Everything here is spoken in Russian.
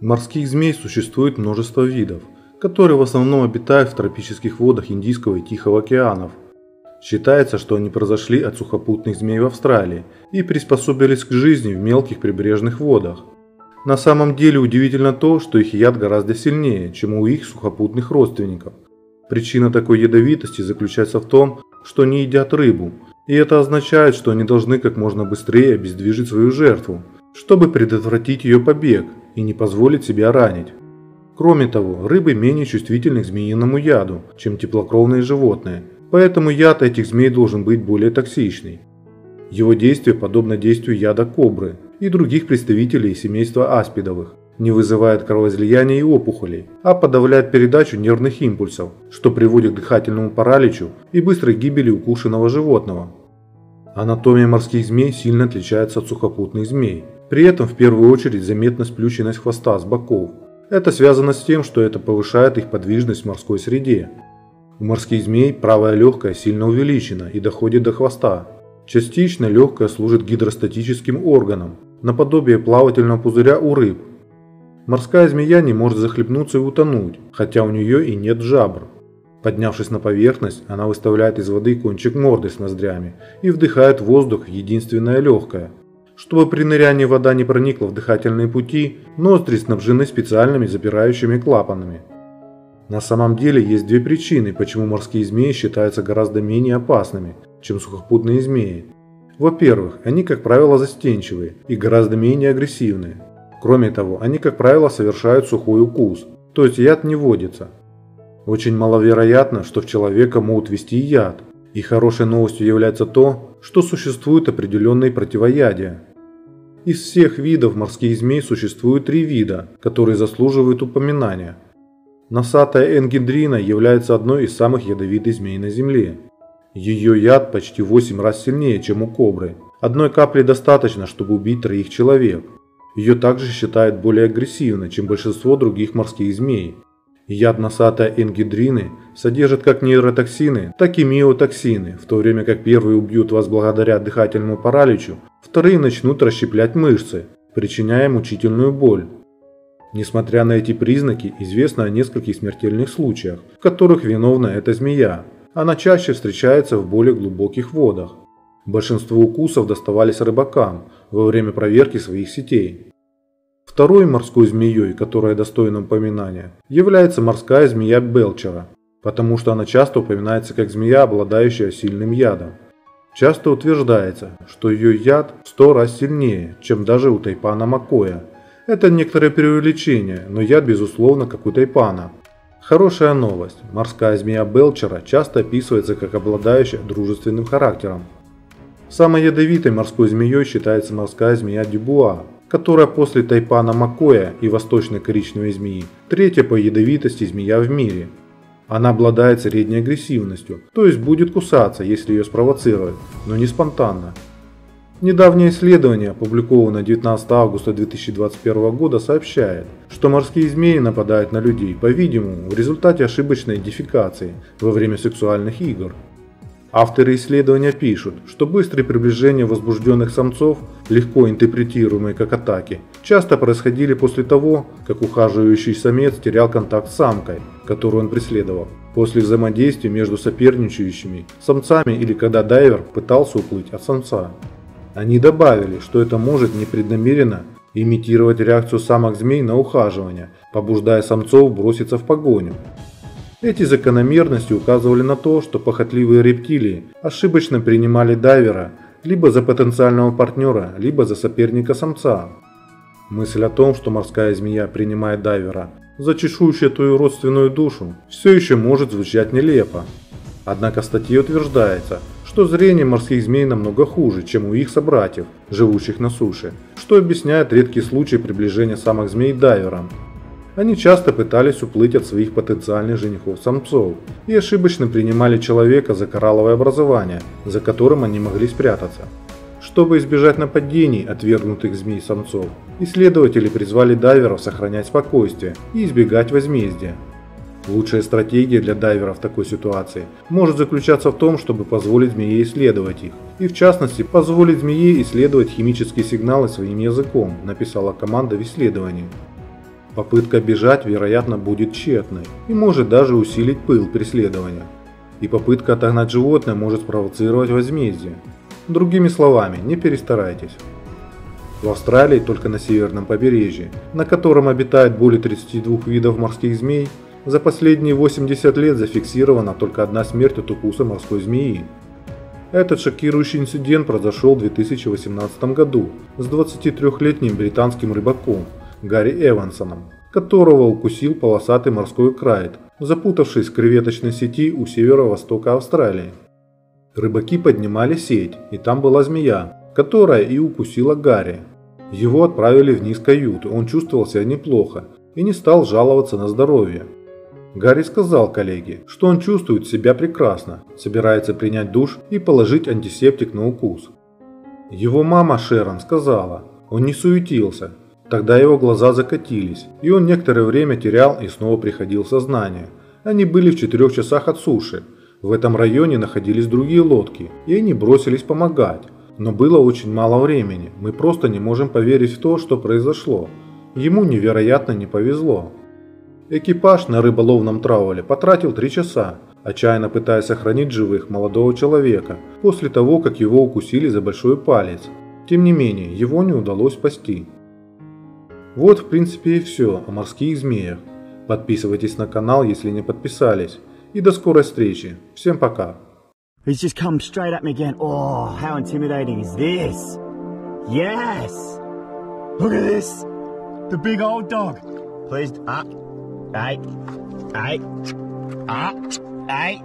Морских змей существует множество видов, которые в основном обитают в тропических водах Индийского и Тихого океанов. Считается, что они произошли от сухопутных змей в Австралии и приспособились к жизни в мелких прибрежных водах. На самом деле удивительно то, что их яд гораздо сильнее, чем у их сухопутных родственников. Причина такой ядовитости заключается в том, что они едят рыбу, и это означает, что они должны как можно быстрее обездвижить свою жертву, чтобы предотвратить ее побег и не позволить себя ранить. Кроме того, рыбы менее чувствительны к змеиному яду, чем теплокровные животные, поэтому яд этих змей должен быть более токсичный. Его действие подобно действию яда кобры и других представителей семейства аспидовых, не вызывает кровоизлияния и опухолей, а подавляет передачу нервных импульсов, что приводит к дыхательному параличу и быстрой гибели укушенного животного. Анатомия морских змей сильно отличается от сухопутных змей. При этом в первую очередь заметна сплющенность хвоста с боков. Это связано с тем, что это повышает их подвижность в морской среде. У морских змей правая легкая сильно увеличена и доходит до хвоста. Частично легкая служит гидростатическим органом, наподобие плавательного пузыря у рыб, Морская змея не может захлебнуться и утонуть, хотя у нее и нет жабр. Поднявшись на поверхность, она выставляет из воды кончик морды с ноздрями и вдыхает воздух единственное легкое. Чтобы при нырянии вода не проникла в дыхательные пути, ноздри снабжены специальными запирающими клапанами. На самом деле есть две причины, почему морские змеи считаются гораздо менее опасными, чем сухопутные змеи. Во-первых, они, как правило, застенчивые и гораздо менее агрессивные. Кроме того, они, как правило, совершают сухой укус, то есть яд не вводится. Очень маловероятно, что в человека могут ввести яд. И хорошей новостью является то, что существуют определенные противоядия. Из всех видов морских змей существует три вида, которые заслуживают упоминания. Носатая энгидрина является одной из самых ядовитых змей на Земле. Ее яд почти 8 раз сильнее, чем у кобры. Одной капли достаточно, чтобы убить троих человек. Ее также считают более агрессивной, чем большинство других морских змей. Яд носатой энгидрины содержит как нейротоксины, так и миотоксины, в то время как первые убьют вас благодаря дыхательному параличу, вторые начнут расщеплять мышцы, причиняя мучительную боль. Несмотря на эти признаки, известно о нескольких смертельных случаях, в которых виновна эта змея. Она чаще встречается в более глубоких водах. Большинство укусов доставались рыбакам во время проверки своих сетей. Второй морской змеей, которая достойна упоминания, является морская змея Белчера, потому что она часто упоминается как змея, обладающая сильным ядом. Часто утверждается, что ее яд в 100 раз сильнее, чем даже у тайпана Макоя. Это некоторое преувеличение, но яд безусловно как у тайпана. Хорошая новость. Морская змея Белчера часто описывается как обладающая дружественным характером. Самой ядовитой морской змеей считается морская змея Дюбуа, которая после тайпана Макоя и восточной коричневой змеи третья по ядовитости змея в мире. Она обладает средней агрессивностью, то есть будет кусаться, если ее спровоцировать, но не спонтанно. Недавнее исследование, опубликованное 19 августа 2021 года, сообщает, что морские змеи нападают на людей, по-видимому, в результате ошибочной идентификации во время сексуальных игр. Авторы исследования пишут, что быстрые приближения возбужденных самцов, легко интерпретируемые как атаки, часто происходили после того, как ухаживающий самец терял контакт с самкой, которую он преследовал, после взаимодействия между соперничающими самцами или когда дайвер пытался уплыть от самца. Они добавили, что это может непреднамеренно имитировать реакцию самок змей на ухаживание, побуждая самцов броситься в погоню. Эти закономерности указывали на то, что похотливые рептилии ошибочно принимали дайвера либо за потенциального партнера, либо за соперника-самца. Мысль о том, что морская змея принимает дайвера за чешуйчатую родственную душу, все еще может звучать нелепо. Однако в статье утверждается, что зрение морских змей намного хуже, чем у их собратьев, живущих на суше, что объясняет редкий случай приближения самых змей дайверам, они часто пытались уплыть от своих потенциальных женихов-самцов и ошибочно принимали человека за коралловое образование, за которым они могли спрятаться. Чтобы избежать нападений отвергнутых змей-самцов, исследователи призвали дайверов сохранять спокойствие и избегать возмездия. Лучшая стратегия для дайвера в такой ситуации может заключаться в том, чтобы позволить змее исследовать их, и в частности позволить змее исследовать химические сигналы своим языком, написала команда в исследовании. Попытка бежать, вероятно, будет тщетной и может даже усилить пыл преследования. И попытка отогнать животное может спровоцировать возмездие. Другими словами, не перестарайтесь. В Австралии только на северном побережье, на котором обитает более 32 видов морских змей, за последние 80 лет зафиксирована только одна смерть от укуса морской змеи. Этот шокирующий инцидент произошел в 2018 году с 23-летним британским рыбаком Гарри Эвансоном, которого укусил полосатый морской крайт, запутавшись в креветочной сети у северо-востока Австралии. Рыбаки поднимали сеть, и там была змея, которая и укусила Гарри. Его отправили вниз каюты, он чувствовал себя неплохо и не стал жаловаться на здоровье. Гарри сказал коллеге, что он чувствует себя прекрасно, собирается принять душ и положить антисептик на укус. Его мама Шерон сказала, он не суетился, тогда его глаза закатились, и он некоторое время терял и снова приходил в сознание. Они были в четырех часах от суши. В этом районе находились другие лодки, и они бросились помогать. Но было очень мало времени, мы просто не можем поверить в то, что произошло. Ему невероятно не повезло. Экипаж на рыболовном трауле потратил три часа, отчаянно пытаясь сохранить живых молодого человека после того, как его укусили за большой палец. Тем не менее, его не удалось спасти. Вот в принципе и все о морских змеях. Подписывайтесь на канал, если не подписались. И до скорой встречи. Всем пока. He's just come straight at me again. Oh, how intimidating is this? Yes! Look at this! The big old dog. Please, up. Hey. Hey. Up. Hey.